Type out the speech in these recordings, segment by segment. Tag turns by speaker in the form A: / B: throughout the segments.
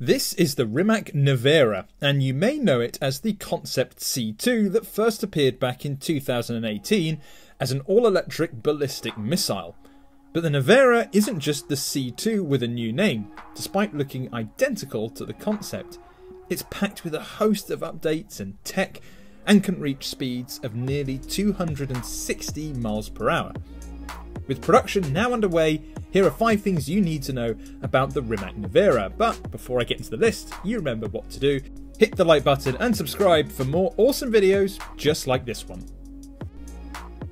A: This is the Rimac Nevera, and you may know it as the Concept C2 that first appeared back in 2018 as an all electric ballistic missile. But the Nevera isn't just the C2 with a new name, despite looking identical to the concept. It's packed with a host of updates and tech and can reach speeds of nearly 260 miles per hour. With production now underway, here are 5 things you need to know about the Rimac Nevera. But before I get into the list, you remember what to do. Hit the like button and subscribe for more awesome videos just like this one.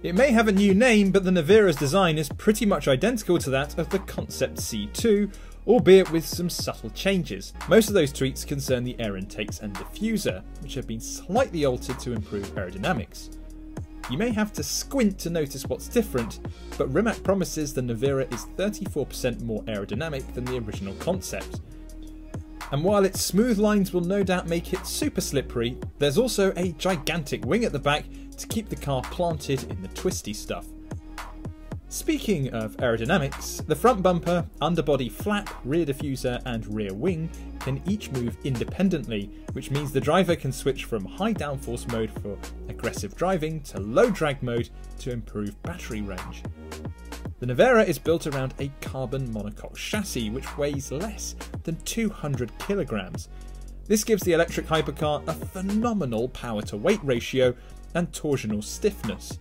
A: It may have a new name, but the Nevera's design is pretty much identical to that of the Concept C2, albeit with some subtle changes. Most of those tweaks concern the air intakes and diffuser, which have been slightly altered to improve aerodynamics. You may have to squint to notice what's different, but Rimac promises the Nevera is 34% more aerodynamic than the original concept. And while its smooth lines will no doubt make it super slippery, there's also a gigantic wing at the back to keep the car planted in the twisty stuff. Speaking of aerodynamics, the front bumper, underbody flap, rear diffuser, and rear wing can each move independently, which means the driver can switch from high downforce mode for aggressive driving to low drag mode to improve battery range. The Nevera is built around a carbon monocoque chassis which weighs less than 200 kilograms. This gives the electric hypercar a phenomenal power to weight ratio and torsional stiffness.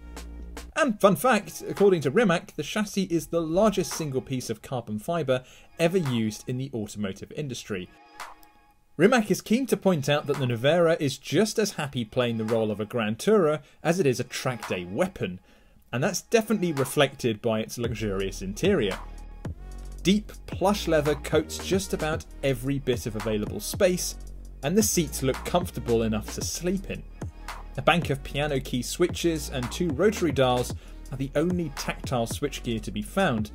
A: And fun fact, according to Rimac, the chassis is the largest single piece of carbon fibre ever used in the automotive industry. Rimac is keen to point out that the Nevera is just as happy playing the role of a Grand Tourer as it is a track day weapon, and that's definitely reflected by its luxurious interior. Deep plush leather coats just about every bit of available space, and the seats look comfortable enough to sleep in. A bank of piano key switches and two rotary dials are the only tactile switchgear to be found,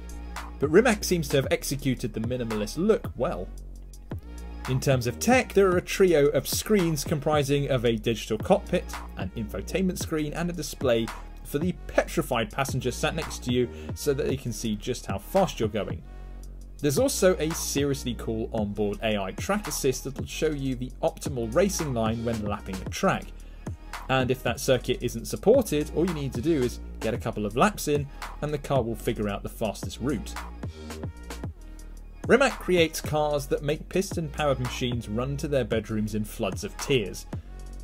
A: but Rimac seems to have executed the minimalist look well. In terms of tech, there are a trio of screens comprising of a digital cockpit, an infotainment screen, and a display for the petrified passenger sat next to you so that they can see just how fast you're going. There's also a seriously cool onboard AI track assist that'll show you the optimal racing line when lapping a track, and if that circuit isn't supported, all you need to do is get a couple of laps in and the car will figure out the fastest route. Rimac creates cars that make piston powered machines run to their bedrooms in floods of tears,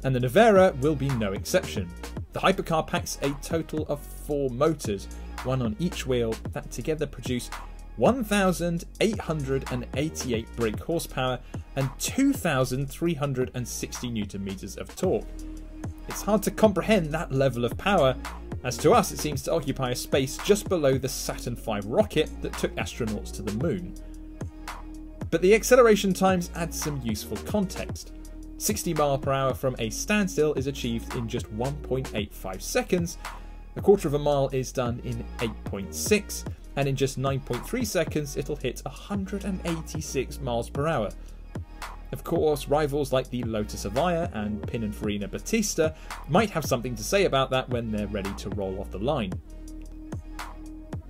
A: and the Nevera will be no exception. The hypercar packs a total of four motors, one on each wheel, that together produce 1,888 brake horsepower and 2,360 newton meters of torque. It's hard to comprehend that level of power, as to us it seems to occupy a space just below the Saturn V rocket that took astronauts to the moon. But the acceleration times add some useful context. 60 mph per hour from a standstill is achieved in just 1.85 seconds, a quarter of a mile is done in 8.6, and in just 9.3 seconds it'll hit 186 miles per hour. Of course, rivals like the Lotus Evija and Pininfarina Battista might have something to say about that when they're ready to roll off the line.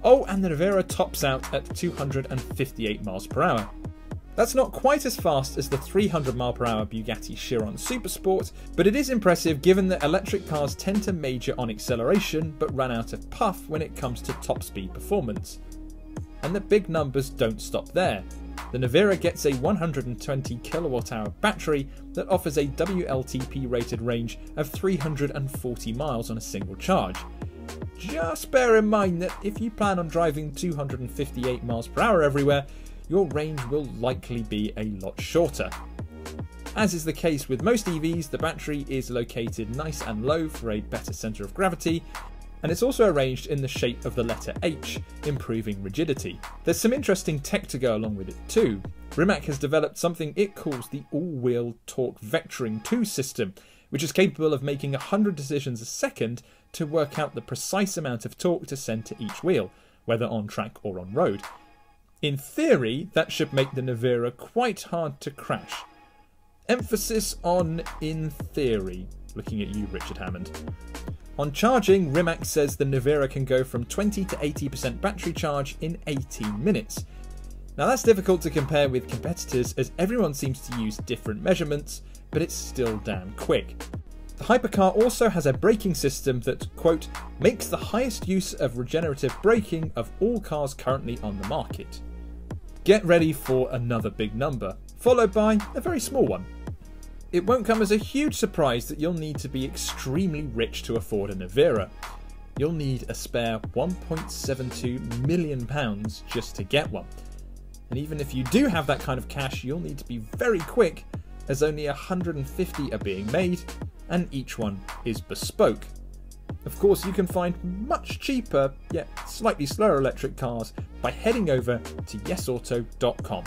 A: Oh, and the Nevera tops out at 258 miles per hour. That's not quite as fast as the 300 mph Bugatti Chiron Supersport, but it is impressive given that electric cars tend to major on acceleration but run out of puff when it comes to top speed performance. And the big numbers don't stop there. The Nevera gets a 120 kWh battery that offers a WLTP rated range of 340 miles on a single charge. Just bear in mind that if you plan on driving 258 miles per hour everywhere, your range will likely be a lot shorter. As is the case with most EVs, the battery is located nice and low for a better centre of gravity, and it's also arranged in the shape of the letter H, improving rigidity. There's some interesting tech to go along with it too. Rimac has developed something it calls the all-wheel torque vectoring 2 system, which is capable of making 100 decisions a second to work out the precise amount of torque to send to each wheel, whether on track or on road. In theory, that should make the Nevera quite hard to crash. Emphasis on in theory, looking at you, Richard Hammond. On charging, Rimac says the Nevera can go from 20 to 80% battery charge in 18 minutes. Now that's difficult to compare with competitors as everyone seems to use different measurements, but it's still damn quick. The hypercar also has a braking system that, quote, makes the highest use of regenerative braking of all cars currently on the market. Get ready for another big number, followed by a very small one. It won't come as a huge surprise that you'll need to be extremely rich to afford a Nevera. You'll need a spare £1.72 million just to get one. And even if you do have that kind of cash, you'll need to be very quick, as only 150 are being made, and each one is bespoke. Of course, you can find much cheaper, yet slightly slower electric cars by heading over to yesauto.com.